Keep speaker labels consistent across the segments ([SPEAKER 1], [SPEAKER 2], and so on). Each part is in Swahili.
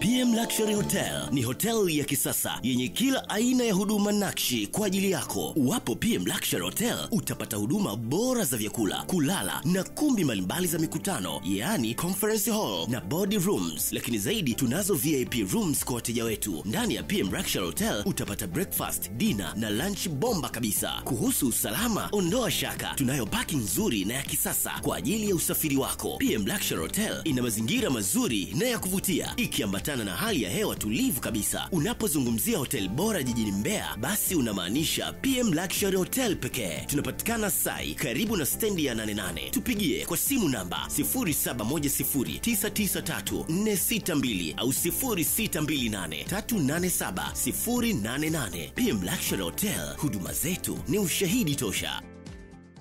[SPEAKER 1] PM Luxury Hotel ni hotel ya kisasa yenye kila aina ya huduma nakshi kwa ajili yako. Uwapo PM Luxury Hotel utapata huduma bora za vyakula, kulala na kumbi mbalimbali za mikutano, yaani conference hall na body rooms. Lakini zaidi tunazo VIP rooms kwa wateja wetu. Ndani ya PM Luxury Hotel utapata breakfast, dinner na lunch bomba kabisa. Kuhusu usalama, ondoa shaka, tunayo parking nzuri na ya kisasa kwa ajili ya usafiri wako. PM Luxury Hotel ina mazingira mazuri na ya kuvutia ikiambatana na hali ya hewa tulivu kabisa. Unapozungumzia hotel bora jijini Mbeya, basi unamaanisha PM Luxury Hotel pekee. Tunapatikana Sai, karibu na stendi ya 88. Tupigie kwa simu namba 0710993462 au 0628387088. PM Luxury Hotel, huduma zetu ni ushahidi tosha.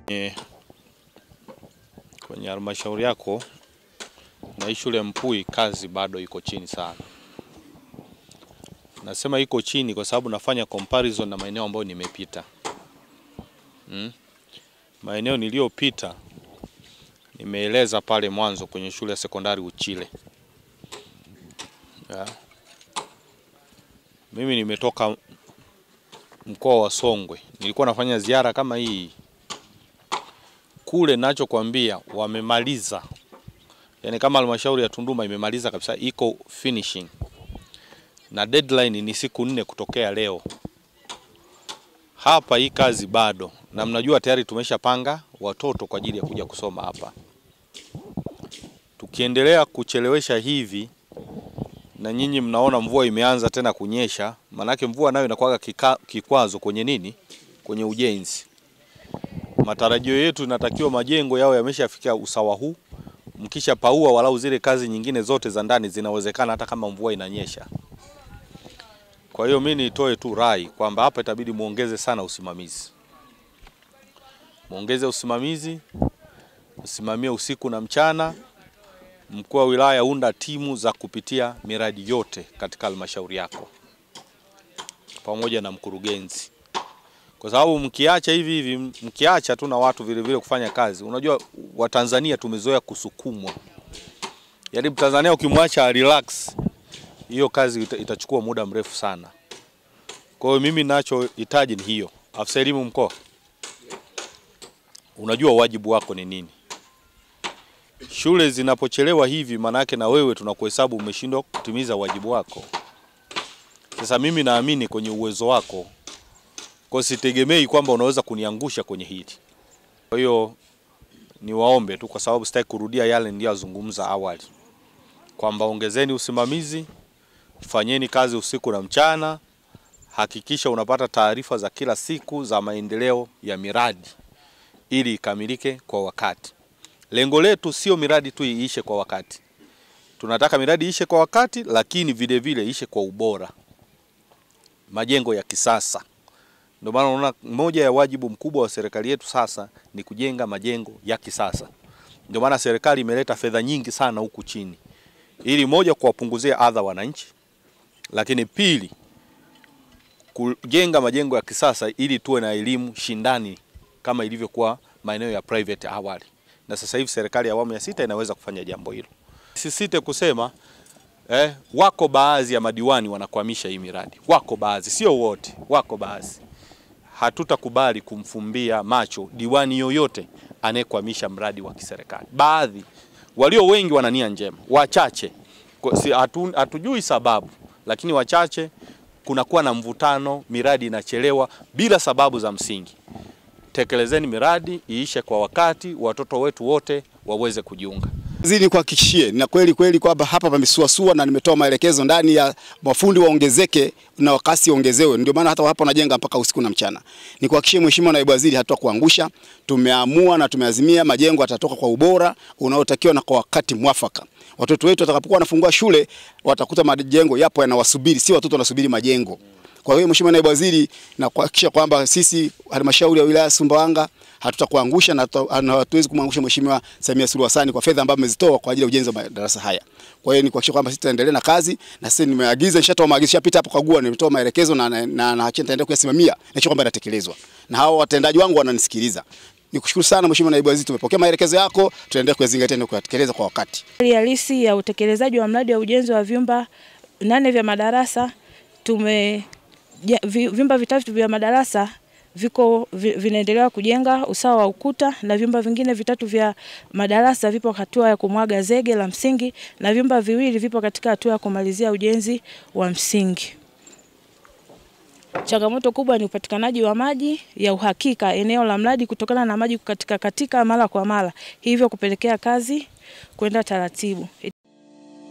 [SPEAKER 2] Yeah kwenye halmashauri yako na hii shule Mpui kazi bado iko chini sana. Nasema iko chini kwa sababu nafanya comparison na maeneo ambayo nimepita. Mm. Maeneo niliyopita nimeeleza pale mwanzo kwenye shule ya sekondari Uchile. Yeah. Mimi nimetoka mkoa wa Songwe. Nilikuwa nafanya ziara kama hii kule nachokwambia wamemaliza, yaani kama halmashauri ya Tunduma imemaliza kabisa, iko finishing na deadline ni siku nne kutokea leo. Hapa hii kazi bado, na mnajua tayari tumeshapanga watoto kwa ajili ya kuja kusoma hapa. Tukiendelea kuchelewesha hivi, na nyinyi mnaona mvua imeanza tena kunyesha, manake mvua nayo inakuwa kikwazo kwenye nini, kwenye ujenzi matarajio yetu inatakiwa majengo yao yameshafikia usawa huu, mkisha paua walau zile kazi nyingine zote za ndani zinawezekana hata kama mvua inanyesha. Kwa hiyo mimi nitoe tu rai kwamba hapa itabidi muongeze sana usimamizi, muongeze usimamizi, msimamie usiku na mchana. Mkuu wa wilaya, unda timu za kupitia miradi yote katika halmashauri yako pamoja na mkurugenzi kwa sababu mkiacha hivi hivi, mkiacha tu na watu vile vile kufanya kazi, unajua Watanzania tumezoea kusukumwa. Yaani Mtanzania ukimwacha relax, hiyo kazi ita, itachukua muda mrefu sana. Kwa hiyo mimi ninachohitaji ni hiyo. Afisa elimu mkoa, unajua wajibu wako ni nini. Shule zinapochelewa hivi, manake na wewe tunakuhesabu umeshindwa kutimiza wajibu wako. Sasa mimi naamini kwenye uwezo wako kwa sitegemei kwamba unaweza kuniangusha kwenye hili. Kwa hiyo niwaombe tu, kwa sababu sitaki kurudia yale niliyozungumza awali, kwamba ongezeni usimamizi, fanyeni kazi usiku na mchana, hakikisha unapata taarifa za kila siku za maendeleo ya miradi ili ikamilike kwa wakati. Lengo letu sio miradi tu iishe kwa wakati, tunataka miradi iishe kwa wakati, lakini vile vile iishe kwa ubora, majengo ya kisasa. Ndio maana unaona moja ya wajibu mkubwa wa serikali yetu sasa ni kujenga majengo ya kisasa. Ndio maana serikali imeleta fedha nyingi sana huku chini, ili moja, kuwapunguzia adha wananchi, lakini pili, kujenga majengo ya kisasa ili tuwe na elimu shindani kama ilivyokuwa maeneo ya private awali, na sasa hivi serikali ya awamu ya sita inaweza kufanya jambo hilo. Sisite kusema eh, wako baadhi ya madiwani wanakwamisha hii miradi, wako baadhi, sio wote, wako baadhi. Hatutakubali kumfumbia macho diwani yoyote anayekwamisha mradi wa kiserikali. Baadhi walio wengi wana nia njema, wachache. Hatu, hatujui sababu, lakini wachache kunakuwa na mvutano, miradi inachelewa bila sababu za msingi. Tekelezeni miradi iishe kwa wakati, watoto wetu wote waweze kujiunga.
[SPEAKER 3] Zidi kuhakikishie na kweli kweli kwamba hapa pamesuasua na nimetoa maelekezo ndani ya mafundi waongezeke na wakasi ongezewe. Ndio maana hata hapa wanajenga mpaka usiku na mchana. Nikuhakikishie Mheshimiwa Naibu Waziri, hatutakuangusha. Tumeamua na tumeazimia majengo yatatoka kwa ubora unaotakiwa na kwa wakati mwafaka. Watoto wetu watakapokuwa wanafungua shule watakuta majengo yapo yanawasubiri, si watoto wanasubiri majengo. Kwa hiyo Mheshimiwa Naibu Waziri, na kuhakikisha kwamba sisi halmashauri ya wilaya Sumbawanga hatutakuangusha na hatuwezi kumwangusha Mheshimiwa Samia Suluhu Hassan kwa fedha ambazo amezitoa kwa ajili ya ujenzi wa madarasa haya. Kwa hiyo ni kuhakikisha kwamba sisi tutaendelea na kazi na sisi nimeagiza, nishatoa maagizo, nishapita hapo kagua, nimetoa maelekezo na na, na, na nitaendelea kuyasimamia na kwamba yanatekelezwa. Na hao watendaji wangu wananisikiliza. Nikushukuru sana Mheshimiwa Naibu Waziri, tumepokea maelekezo yako, tutaendelea kuyazingatia na kuyatekeleza kwa wakati.
[SPEAKER 4] Hali halisi ya utekelezaji wa mradi wa ujenzi wa vyumba nane vya madarasa tume vyumba vitatu vya madarasa viko vi- vinaendelea kujenga usawa wa ukuta na vyumba vingine vitatu vya madarasa vipo hatua ya kumwaga zege la msingi na vyumba viwili vipo katika hatua ya kumalizia ujenzi wa msingi. Changamoto kubwa ni upatikanaji wa maji ya uhakika eneo la mradi kutokana na maji kukatika katika mara kwa mara, hivyo kupelekea kazi kwenda taratibu.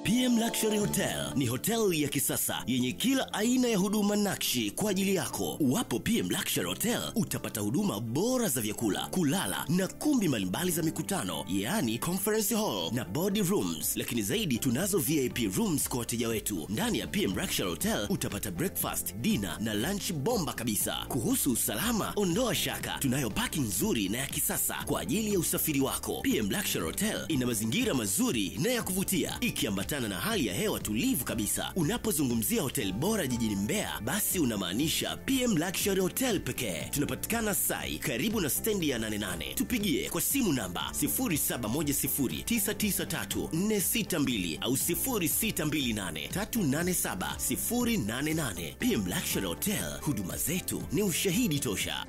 [SPEAKER 1] PM Luxury Hotel ni hotel ya kisasa yenye kila aina ya huduma nakshi kwa ajili yako. Uwapo PM Luxury Hotel utapata huduma bora za vyakula, kulala na kumbi mbalimbali za mikutano, yaani conference hall na body rooms. Lakini zaidi tunazo VIP rooms kwa wateja wetu. Ndani ya PM Luxury Hotel utapata breakfast, dinner na lunch bomba kabisa. Kuhusu usalama, ondoa shaka, tunayo parking nzuri na ya kisasa kwa ajili ya usafiri wako. PM Luxury Hotel ina mazingira mazuri na ya kuvutia ikiambatana na hali ya hewa tulivu kabisa. Unapozungumzia hotel bora jijini Mbeya, basi unamaanisha PM Luxury Hotel pekee. Tunapatikana Sai, karibu na stendi ya 88. Tupigie kwa simu namba 0710993462 au 0628387088. PM Luxury Hotel, huduma zetu ni ushahidi tosha.